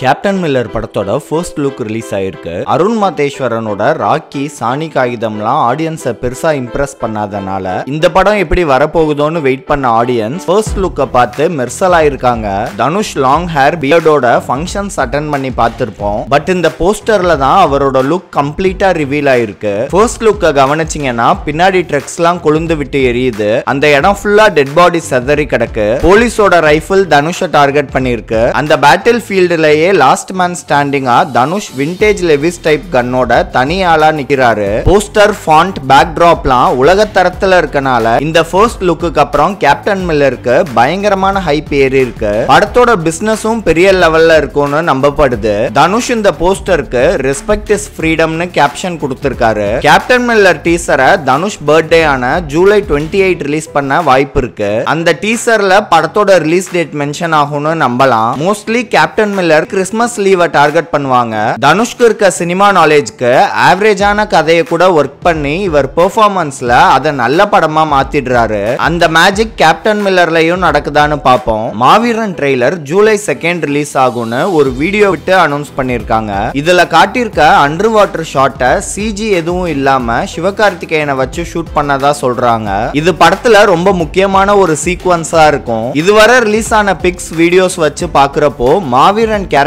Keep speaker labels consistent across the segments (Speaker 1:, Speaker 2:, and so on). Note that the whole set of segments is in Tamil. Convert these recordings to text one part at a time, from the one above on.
Speaker 1: கேப்டன் மில்லர் படத்தோட ஃபர்ஸ்ட் லுக் ரிலீஸ் ஆயிருக்கு. அருண் மாதேஸ்வரனோட ராக்கி சாணி காகிதம்லாம் ஆடியன்ஸை பெருசா இம்ப்ரெஸ் பண்ணாதனால இந்த படம் எப்படி வரப்போகுதோன்னு வெயிட் பண்ண ஆடியன்ஸ் ஃபர்ஸ்ட் லுக்கை பார்த்து மெர்சல் ஆயிருக்காங்க. தனுஷ் லாங் ஹேர் பியர்டோட ஃபங்க்ஷன்ஸ் அட்டன் பண்ணி பார்த்திருப்போம். பட் இந்த போஸ்டர்ல தான் அவரோட லுக் கம்ப்ளீட்டா ரிவீல் ஆயிருக்கு. ஃபர்ஸ்ட் லுக்கை கவனிச்சிங்கன்னா பின்னாடி ட்ரக்ஸ்லாம் கொழுந்து விட்டு எரியுது. அந்த இடம் ஃபுல்லா டெட் பாடி செதறி கிடக்கு. போலீஸோட ரைஃபிள் தனுஷை டார்கெட் பண்ணியிருக்கு. அந்த பேட்டில் ஃபீல்டுலயே லாஸ்ட் மேன் ஸ்டாண்டிங்கா தனுஷ் விண்டேஜ் லெவிஸ் டைப் கன்னோட தனி ஆளா நிக்கிறாரு. போஸ்டர் ஃபாண்ட் பேக் டிராப்லாம் உலக தரத்துல இருக்கனால இந்த ஃபர்ஸ்ட் லுக்குக்கு அப்புறம் கேப்டன் மில்லருக்கு பயங்கரமான ஹைப் ஏறி இருக்கு. படத்தோட பிசினஸும் பெரிய லெவல்ல இருக்கும்னு நம்பப்படுது. தனுஷ் இந்த போஸ்டருக்கு ரெஸ்பெக்ட் இஸ் ஃப்ரீடம்னு கேப்ஷன் கொடுத்திருக்காரு. கேப்டன் மில்லர் டீசரை தனுஷ் பர்த்டே ஆன ஜூலை டுவெண்ட்டி எயிட் ரிலீஸ் பண்ண வாய்ப்பு இருக்கு. அந்த டீசர்ல படத்தோட ரிலீஸ் டேட் மென்ஷன் ஆகும்னு நம்பலாம். மோஸ்ட்லி கேப்டன் மில்லர் கிறிஸ்மஸ் லீவை டார்கெட் பண்ணுவாங்க. தனுஷ்க்கு இருக்க சினிமா நாலேஜ்க்கு ஆவரேஜான கதையை கூட ஒர்க் பண்ணி இவர் பெர்ஃபார்மன்ஸ்ல அதை நல்ல படமா மாத்திடுறாரு. அந்த மேஜிக் கேப்டன் மில்லர்லயும் நடக்குதான்னு பார்ப்போம். மாவீரன் ட்ரெய்லர் ஜூலை செகண்ட் ரிலீஸ் ஆகும்னு ஒரு வீடியோ விட்டு அனௌன்ஸ் பண்ணிருக்காங்க இதுல காட்டியிருக்க அண்டர் வாட்டர் ஷாட்டை சிஜி எதுவும் இல்லாம சிவகார்த்திகேயனை வச்சு ஷூட் பண்ணதா சொல்றாங்க. இது படத்துல ரொம்ப முக்கியமான ஒரு சீக்வன்ஸா இருக்கும். இதுவரை ரிலீஸ் ஆன பிக்ஸ் வீடியோஸ் வச்சு பாக்குறப்போ மாவீரன் கேரக்டர்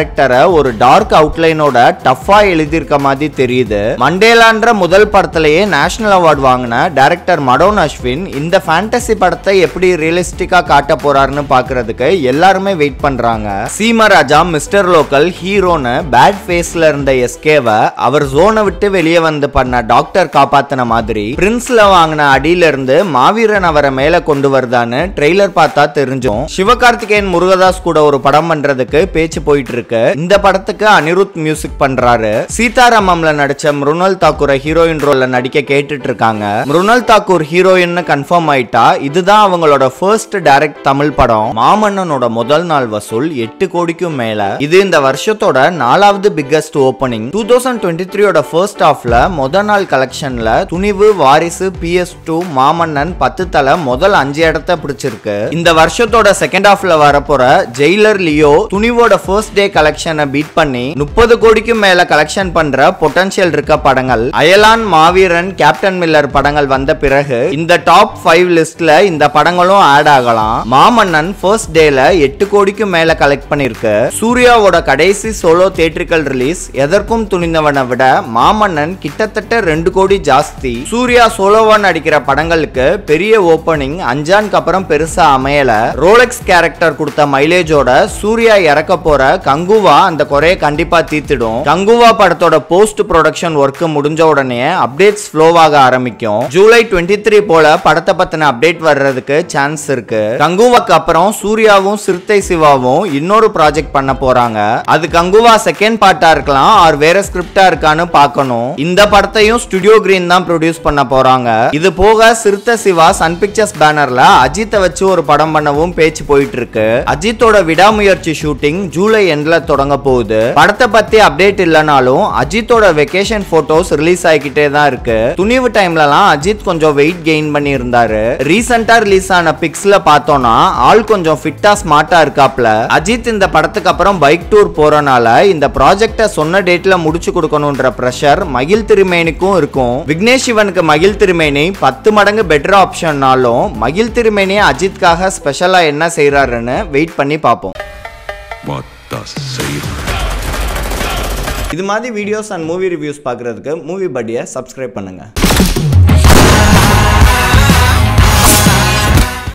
Speaker 1: ஒரு டார்க் அவுட்லைனோட டஃபா எழுதியிருக்க மாதிரி தெரியுது. மண்டேலான்ற முதல் படத்திலேயே நேஷனல் அவார்டு வாங்கின டைரக்டர் மடோன் அஸ்வின் இந்த ஃபேண்டசி படத்தை எப்படி ரியலிஸ்டிக்கா காட்ட போறாருன்னு பாக்குறதுக்கு எல்லாருமே வெயிட் பண்றாங்க. சீமராஜா மிஸ்டர் லோக்கல் ஹீரோன்னு பேட் ஃபேஸ்ல இருந்த எஸ்கேவை அவர் ஜோனை விட்டு வெளியே வந்து பண்ண டாக்டர் காப்பாத்தின மாதிரி பிரின்ஸ்ல வாங்கின அடியில இருந்து மாவீரன் அவரை மேல கொண்டு வருதான்னு ட்ரெய்லர் பார்த்தா தெரிஞ்சும். சிவகார்த்திகேயன் முருகதாஸ் கூட ஒரு படம் பண்றதுக்கு பேச்சு போயிட்டு இருக்கு. இந்த படத்துக்கு அனிருத் மியூசிக் பண்றாரு. சீதாராமம்ல நடிச்ச மிருணல் தாக்கூரை ஹீரோயின் ரோல்ல நடிக்க கேட்டுட்டு இருக்காங்க மிருணல் தாக்கூர் ஹீரோயின்னு கன்ஃபார்ம் ஆயிட்டா இதுதான் அவங்களோட ஃபர்ஸ்ட் டைரக்ட் தமிழ் படம். மாமன்னனோட முதல் நாள் வசூல் எட்டு கோடிக்கும் மேல. இது இந்த வருஷத்தோட நாலாவது biggest opening two thousand twenty த்ரீயோட ஃபர்ஸ்ட் ஹாஃப்ல முத நாள் கலெக்ஷன்ல துணிவு வாரிசு பிஎஸ் டூ மாமன்னன் பத்து தலை முதல் அஞ்சு இடத்த பிடிச்சிருக்கு. இந்த வருஷத்தோட செகண்ட் ஹாஃப்ல வரப்போற ஜெயிலர் லியோ துணிவோட ஃபர்ஸ்ட் டே கலெக்ஷனை பீட் பண்ணி முப்பது கோடிக்கும் மேல கலெக்ஷன் பண்ற பொட்டன்ஷியல் இருக்க படங்கள் அயலான் மாவீரன் கேப்டன் மில்லர் படங்கள் வந்த பிறகு இந்த டாப் ஃபைவ் லிஸ்ட்ல இந்த படங்களும் ஆட் ஆகலாம். மாமன்னன் ஃபர்ஸ்ட் டேல எட்டு கோடிக்கும் மேல கலெக்ட் பண்ணிருக்கு. சூர்யாவோட கடைசி சோலோ தேட்ரிக்கல் ரிலீஸ் எதற்கும் துணிந்தவனை விட மாமன்னன் கிட்டத்தட்ட ரெண்டு கோடி ஜாஸ்தி. சூர்யா சோலோவா நடிக்கிற படங்களுக்கு பெரிய ஓப்பனிங் அஞ்சானுக்கு அப்புறம் பெருசா அமையல. ரோலெக்ஸ் கேரக்டர் கொடுத்த மைலேஜோட சூர்யா இறக்க போற கங்குவா அந்த குறைய கண்டிப்பா தீர்த்திடும். கங்குவா படத்தோட போஸ்ட் ப்ரொடக்ஷன் ஒர்க் முடிஞ்ச உடனே அப்டேட்ஸ் ஃப்ளோவாக ஆரம்பிக்கும். ஜூலை டுவெண்ட்டி த்ரீ போல படத்தை பத்தின அப்டேட் வர்றதுக்கு சான்ஸ் இருக்கு. கங்குவாக்கு அப்புறம் சூர்யாவும் சிறுத்தை சிவாவும் இன்னொரு ப்ராஜெக்ட் பண்ண போறாங்க. அது கங்குவா செகண்ட் பார்ட்டா இருக்கலாம் ஆர் வேற ஸ்கிரிப்டா இருக்கான்னு பார்க்கணும். இந்த படத்தையும் ஸ்டுடியோ கிரீன் தான் ப்ரொடியூஸ் பண்ண போறாங்க. இது போக சிறுத்தை சிவா சன் பிக்சர்ஸ் பேனர்ல அஜித்தை வச்சு ஒரு படம் பண்ணவும் பேச்சு போயிட்டு இருக்கு. அஜித்தோட விடாமுயற்சி ஷூட்டிங் ஜூலை எண்ட்ல தொடங்க போகுது. படத்தை பத்தி அப்டேட் இல்லைனாலும் அஜித்தோட வெக்கேஷன் போட்டோஸ் ரிலீஸ் ஆகிக்கிட்டே தான் இருக்கு. துணிவு டைம்லலாம் அஜித் கொஞ்சம் வெயிட் கெயின் பண்ணி இருந்தாரு ரீசெண்டா ரிலீஸ் ஆன பிக்ஸ்ல பார்த்தோம்னா ஆள் கொஞ்சம் ஃபிட்டா ஸ்மார்ட்டா இருக்காப்ல. அஜித் இந்த படத்துக்கு அப்புறம் பைக் டூர் போறனால இந்த ப்ராஜெக்ட சொன்ன டேட்ல முடிச்சு கொடுக்கணும்ன்ற ப்ரெஷர் மகிழ் திருமேனிக்கும் இருக்கும். விக்னேஷ் சிவனுக்கு மகிழ் திருமேனி பத்து மடங்கு பெட்டர் ஆப்ஷன்னாலும் மகிழ் திருமேனி அஜித்காக ஸ்பெஷலா என்ன செய்யறாருன்னு வெயிட் பண்ணி பார்ப்போம். இது மாதிரி வீடியோஸ் அண்ட் மூவி ரிவ்யூஸ் பார்க்குறதுக்கு மூவி படியை சப்ஸ்கிரைப் பண்ணுங்கள்